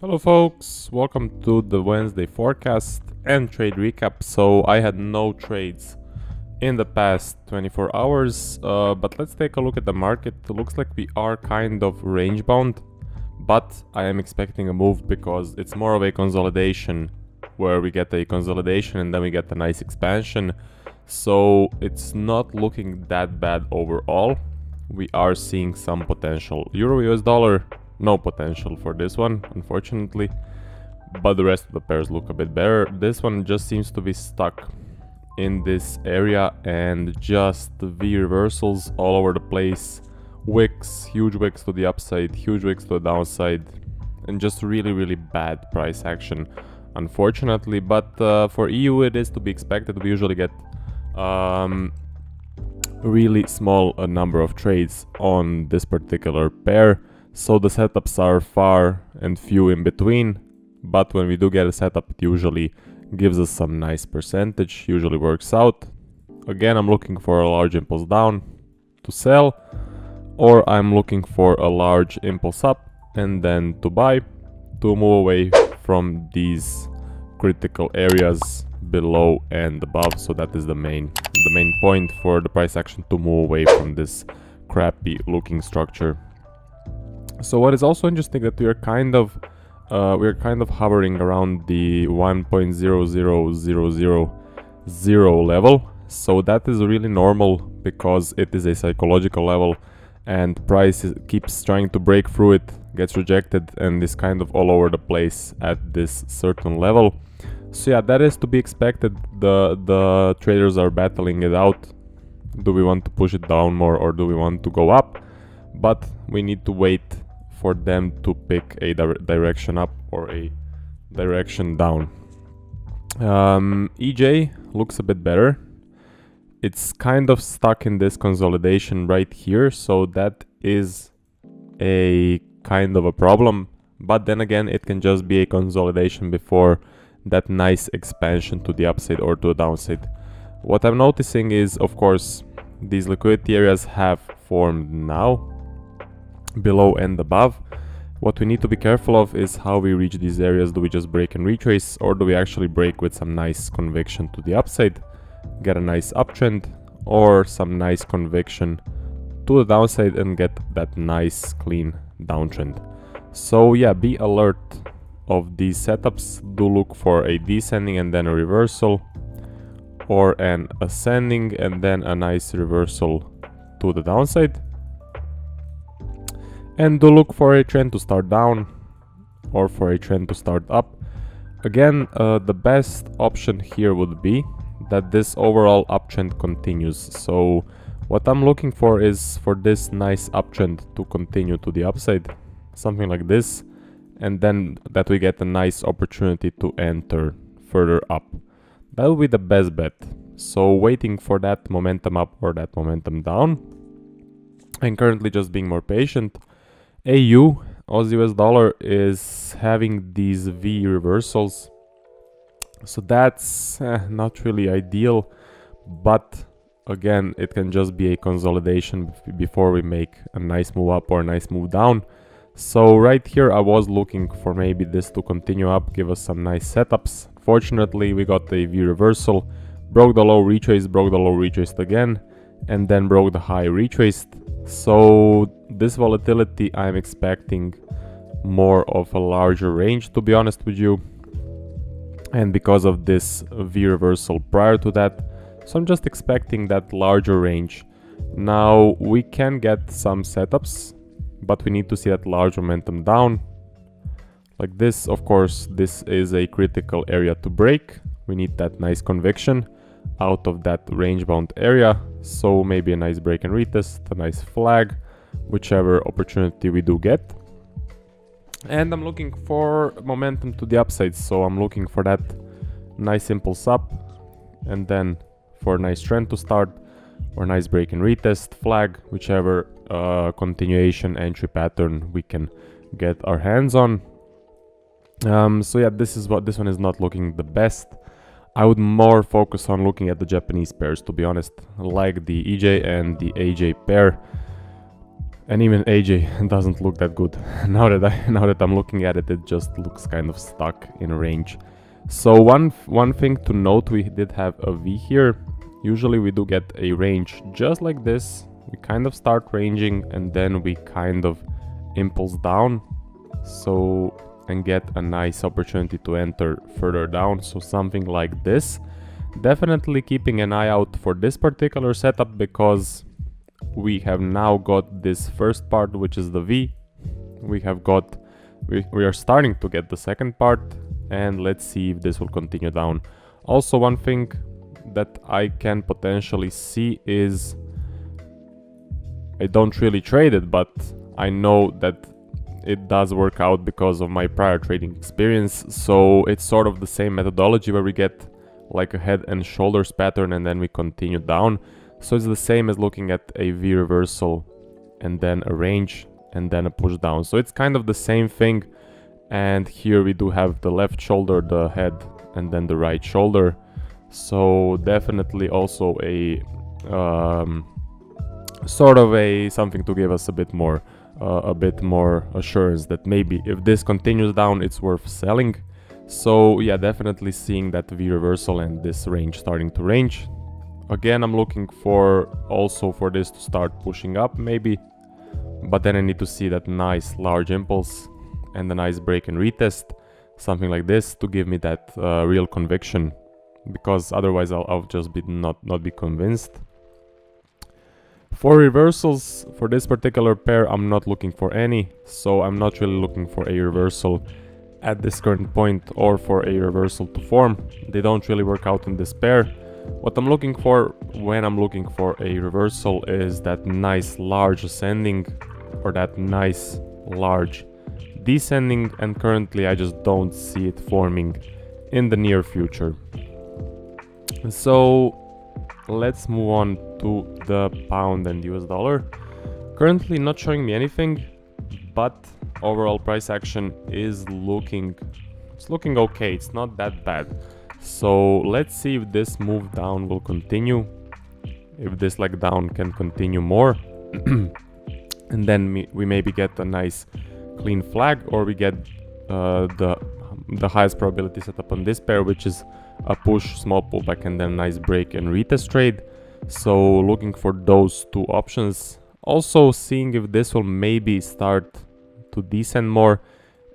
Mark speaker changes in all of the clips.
Speaker 1: Hello folks, welcome to the Wednesday forecast and trade recap. So I had no trades in the past 24 hours, uh, but let's take a look at the market. It looks like we are kind of range bound, but I am expecting a move because it's more of a consolidation where we get a consolidation and then we get a nice expansion. So it's not looking that bad overall. We are seeing some potential. Euro US dollar no potential for this one, unfortunately. But the rest of the pairs look a bit better. This one just seems to be stuck in this area and just V reversals all over the place. Wicks, huge wicks to the upside, huge wicks to the downside. And just really, really bad price action, unfortunately. But uh, for EU it is to be expected. We usually get um, really small uh, number of trades on this particular pair so the setups are far and few in between, but when we do get a setup it usually gives us some nice percentage, usually works out. Again I'm looking for a large impulse down to sell, or I'm looking for a large impulse up and then to buy, to move away from these critical areas below and above so that is the main the main point for the price action to move away from this crappy looking structure so what is also interesting that we are kind of uh, we're kind of hovering around the 1.00000 level. So that is really normal because it is a psychological level and price is, keeps trying to break through it, gets rejected and is kind of all over the place at this certain level. So yeah, that is to be expected. The the traders are battling it out. Do we want to push it down more or do we want to go up? But we need to wait for them to pick a di direction up or a direction down. Um, EJ looks a bit better. It's kind of stuck in this consolidation right here, so that is a kind of a problem. But then again, it can just be a consolidation before that nice expansion to the upside or to the downside. What I'm noticing is, of course, these liquidity areas have formed now below and above. What we need to be careful of is how we reach these areas. Do we just break and retrace or do we actually break with some nice conviction to the upside, get a nice uptrend or some nice conviction to the downside and get that nice clean downtrend. So yeah, be alert of these setups. Do look for a descending and then a reversal or an ascending and then a nice reversal to the downside and to look for a trend to start down or for a trend to start up. Again, uh, the best option here would be that this overall uptrend continues. So what I'm looking for is for this nice uptrend to continue to the upside, something like this, and then that we get a nice opportunity to enter further up. That will be the best bet. So waiting for that momentum up or that momentum down, and currently just being more patient AU, Aussie US dollar, is having these V reversals. So that's eh, not really ideal, but again, it can just be a consolidation before we make a nice move up or a nice move down. So right here, I was looking for maybe this to continue up, give us some nice setups. Fortunately, we got the V reversal, broke the low, retraced, broke the low, retraced again, and then broke the high, retraced. So this volatility I'm expecting more of a larger range to be honest with you. And because of this V reversal prior to that so I'm just expecting that larger range. Now we can get some setups but we need to see that large momentum down. Like this of course this is a critical area to break. We need that nice conviction out of that range bound area so maybe a nice break and retest a nice flag whichever opportunity we do get. And I'm looking for momentum to the upside, so I'm looking for that nice impulse up and then for a nice trend to start or nice break and retest flag, whichever uh, continuation entry pattern we can get our hands on. Um, so yeah, this is what this one is not looking the best. I would more focus on looking at the Japanese pairs to be honest, like the EJ and the AJ pair and even AJ doesn't look that good. now that I now that I'm looking at it, it just looks kind of stuck in a range. So one one thing to note, we did have a V here. Usually we do get a range just like this. We kind of start ranging and then we kind of impulse down. So and get a nice opportunity to enter further down. So something like this. Definitely keeping an eye out for this particular setup because we have now got this first part which is the V we have got we, we are starting to get the second part and let's see if this will continue down also one thing that I can potentially see is I don't really trade it but I know that it does work out because of my prior trading experience so it's sort of the same methodology where we get like a head and shoulders pattern and then we continue down so it's the same as looking at a V reversal and then a range and then a push down. So it's kind of the same thing. And here we do have the left shoulder, the head, and then the right shoulder. So definitely also a um, sort of a something to give us a bit more a bit more assurance that maybe if this continues down it's worth selling so yeah definitely seeing that v reversal and this range starting to range Again, I'm looking for also for this to start pushing up maybe. But then I need to see that nice large impulse and a nice break and retest. Something like this to give me that uh, real conviction. Because otherwise I'll, I'll just be not, not be convinced. For reversals, for this particular pair, I'm not looking for any. So I'm not really looking for a reversal at this current point or for a reversal to form. They don't really work out in this pair. What I'm looking for when I'm looking for a reversal is that nice large ascending or that nice large descending and currently I just don't see it forming in the near future. So let's move on to the pound and US dollar. Currently not showing me anything, but overall price action is looking it's looking okay, it's not that bad. So let's see if this move down will continue. If this leg down can continue more. and then we maybe get a nice clean flag or we get uh, the the highest probability setup on this pair which is a push, small pullback and then nice break and retest trade. So looking for those two options. Also seeing if this will maybe start to descend more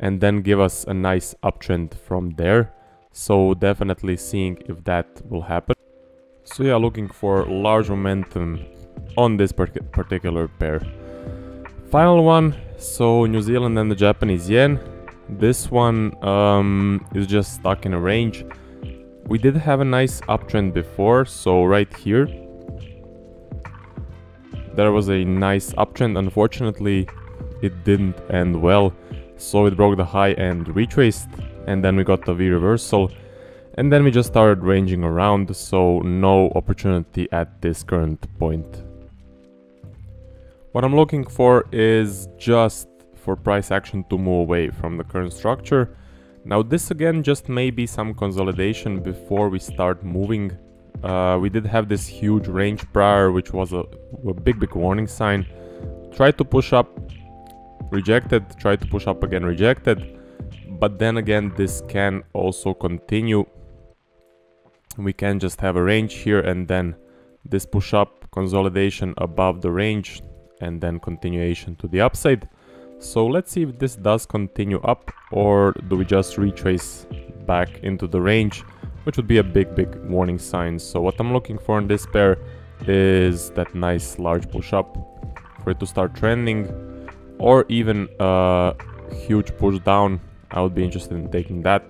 Speaker 1: and then give us a nice uptrend from there. So definitely seeing if that will happen. So yeah, looking for large momentum on this particular pair. Final one, so New Zealand and the Japanese yen. This one um, is just stuck in a range. We did have a nice uptrend before, so right here. There was a nice uptrend, unfortunately it didn't end well. So it broke the high and retraced and then we got the V reversal and then we just started ranging around so no opportunity at this current point. What I'm looking for is just for price action to move away from the current structure. Now this again just may be some consolidation before we start moving. Uh, we did have this huge range prior which was a, a big big warning sign. Tried to push up, rejected, tried to push up again, rejected but then again this can also continue we can just have a range here and then this push up consolidation above the range and then continuation to the upside so let's see if this does continue up or do we just retrace back into the range which would be a big big warning sign so what i'm looking for in this pair is that nice large push up for it to start trending or even a huge push down I would be interested in taking that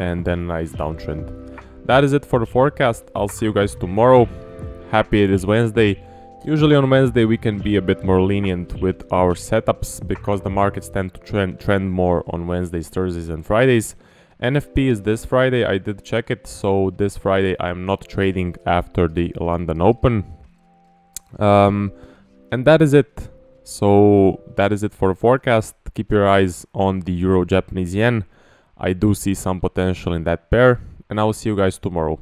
Speaker 1: and then nice downtrend. That is it for the forecast. I'll see you guys tomorrow. Happy it is Wednesday. Usually on Wednesday we can be a bit more lenient with our setups because the markets tend to trend, trend more on Wednesdays, Thursdays and Fridays. NFP is this Friday, I did check it, so this Friday I'm not trading after the London Open. Um, and that is it. So that is it for the forecast. Keep your eyes on the Euro Japanese Yen. I do see some potential in that pair and I will see you guys tomorrow.